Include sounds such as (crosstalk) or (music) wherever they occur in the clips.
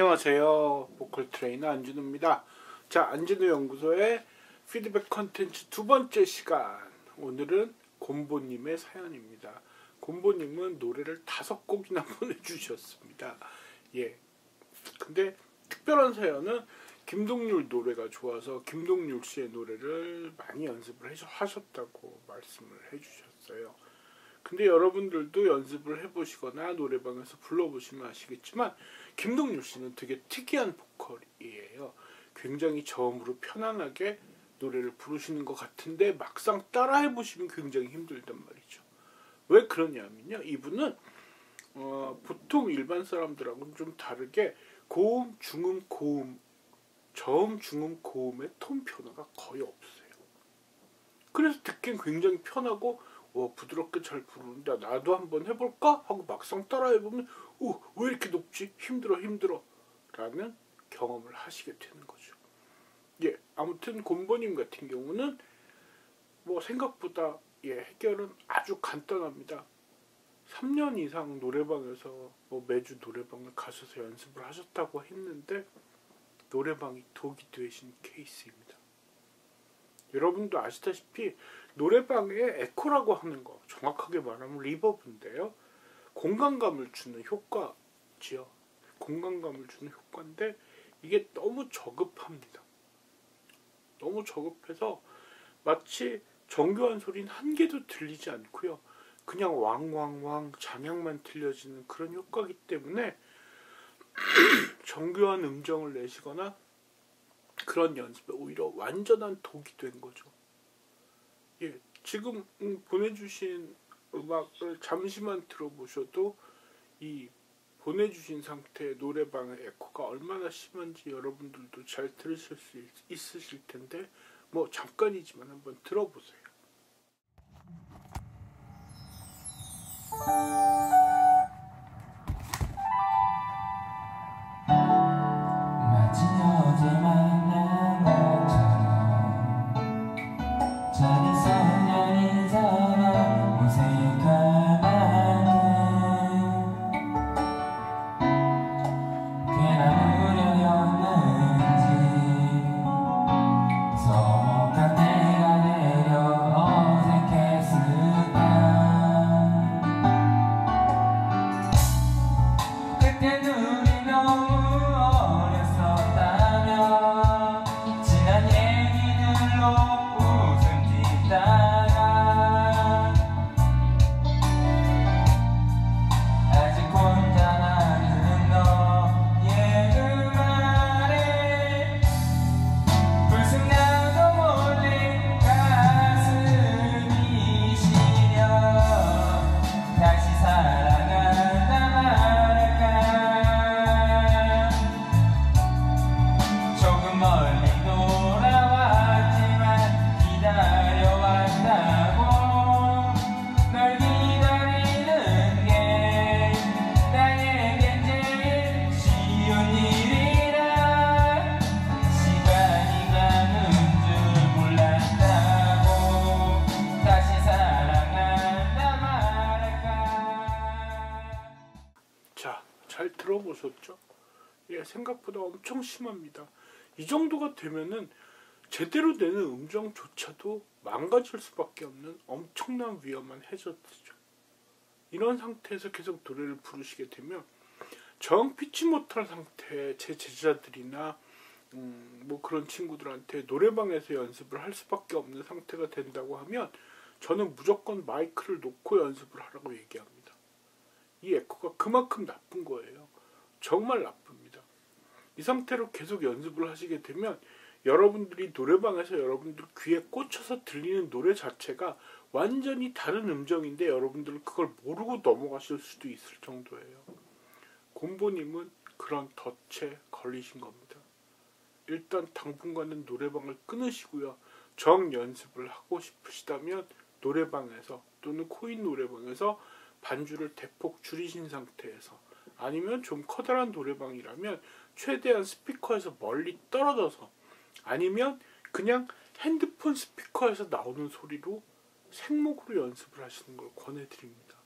안녕하세요. 보컬 트레이너 안진우입니다. 자, 안진우 연구소의 피드백 컨텐츠 두 번째 시간. 오늘은 곰보님의 사연입니다. 곰보님은 노래를 다섯 곡이나 (laughs) 보내주셨습니다. 예. 근데 특별한 사연은 김동률 노래가 좋아서 김동률 씨의 노래를 많이 연습을 하셨다고 말씀을 해주셨어요. 근데 여러분들도 연습을 해보시거나 노래방에서 불러보시면 아시겠지만 김동률 씨는 되게 특이한 보컬이에요. 굉장히 저음으로 편안하게 노래를 부르시는 것 같은데 막상 따라해 보시면 굉장히 힘들단 말이죠. 왜 그러냐면요. 이분은 어, 보통 일반 사람들하고는 좀 다르게 고음, 중음, 고음, 저음, 중음, 고음의 톤 변화가 거의 없어요. 그래서 듣기엔 굉장히 편하고 와 부드럽게 잘 부르는데 나도 한번 해볼까? 하고 막상 따라해보면 오왜 이렇게 높지? 힘들어 힘들어. 라는 경험을 하시게 되는 거죠. 예 아무튼 곰보님 같은 경우는 뭐 생각보다 예 해결은 아주 간단합니다. 3년 이상 노래방에서 뭐 매주 노래방을 가셔서 연습을 하셨다고 했는데 노래방이 독이 되신 케이스입니다. 여러분도 아시다시피 노래방에 에코라고 하는 거 정확하게 말하면 reverb인데요. 공간감을 주는 효과지요. 공간감을 주는 효과인데 이게 너무 저급합니다. 너무 저급해서 마치 정교한 소리는 한 개도 들리지 않고요. 그냥 왕왕왕 잔향만 들려지는 그런 효과기 때문에 (clears throat) 정교한 음정을 내시거나 그런 연습에 오히려 완전한 독이 된 거죠. 예, 지금 음, 보내주신 음악을 잠시만 들어보셔도 이 보내주신 상태의 노래방의 에코가 얼마나 심한지 여러분들도 잘 들으실 수 있, 으실 텐데 뭐 잠깐이지만 한번 들어보세요. 보셨죠? 예, 생각보다 엄청 심합니다. 이 정도가 되면은 제대로 되는 음정조차도 망가질 수밖에 없는 엄청난 위험한 해저드죠. 이런 상태에서 계속 노래를 부르시게 되면 정 피치 못할 상태의 제 제자들이나 음, 뭐 그런 친구들한테 노래방에서 연습을 할 수밖에 없는 상태가 된다고 하면 저는 무조건 마이크를 놓고 연습을 하라고 얘기합니다. 이 에코가 그만큼 나쁜 거예요. 정말 나쁩니다. 이 상태로 계속 연습을 하시게 되면 여러분들이 노래방에서 여러분들 귀에 꽂혀서 들리는 노래 자체가 완전히 다른 음정인데 여러분들은 그걸 모르고 넘어가실 수도 있을 정도예요. 곰보님은 그런 덫에 걸리신 겁니다. 일단 당분간은 노래방을 끊으시고요. 정 연습을 하고 싶으시다면 노래방에서 또는 코인 노래방에서 반주를 대폭 줄이신 상태에서 아니면 좀 커다란 노래방이라면 최대한 스피커에서 멀리 떨어져서 아니면 그냥 핸드폰 스피커에서 나오는 소리로 생목으로 연습을 하시는 걸 권해드립니다.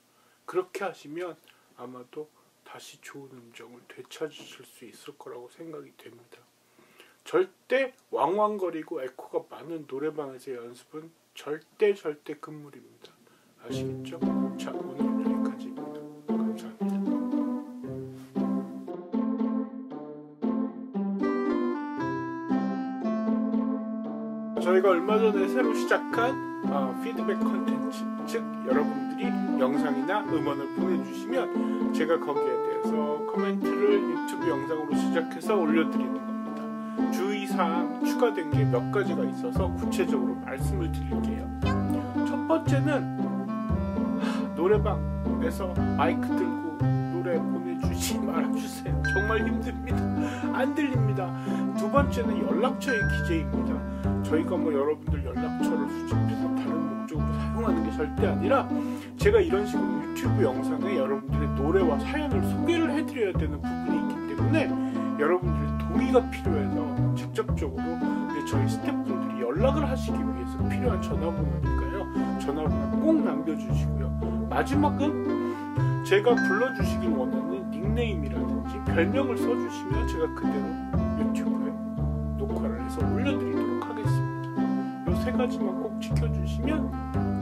그렇게 하시면 아마도 다시 좋은 음정을 되찾으실 수 있을 거라고 생각이 됩니다. 절대 왕왕거리고 에코가 많은 노래방에서 연습은 절대 절대 금물입니다. 아시겠죠? 자 오늘 저희가 얼마 전에 새로 시작한 어, 피드백 컨텐츠 즉 여러분들이 영상이나 음원을 보내주시면 제가 거기에 대해서 코멘트를 유튜브 영상으로 시작해서 올려드리는 겁니다. 주의사항 추가된 게 몇 가지가 있어서 구체적으로 말씀을 드릴게요. 첫 번째는 하, 노래방에서 마이크 들고 노래 보내주지 (laughs) 말아주세요. 정말 힘듭니다. 안 들립니다. 두 번째는 연락처의 기재입니다. 저희가 뭐 여러분들 연락처를 수집해서 다른 목적으로 사용하는 게 절대 아니라 제가 이런 식으로 유튜브 영상에 여러분들의 노래와 사연을 소개를 해드려야 되는 부분이 있기 때문에 여러분들의 동의가 필요해서 직접적으로 저희 스태프분들이 연락을 하시기 위해서 필요한 전화번호니까요. 전화번호 꼭 남겨주시고요. 마지막은 제가 불러주시길 원하는 닉네임이라든지 별명을 써주시면 제가 그대로 유튜브에 녹화를 해서 올려드리도록 하겠습니다. 이세 가지만 꼭 지켜주시면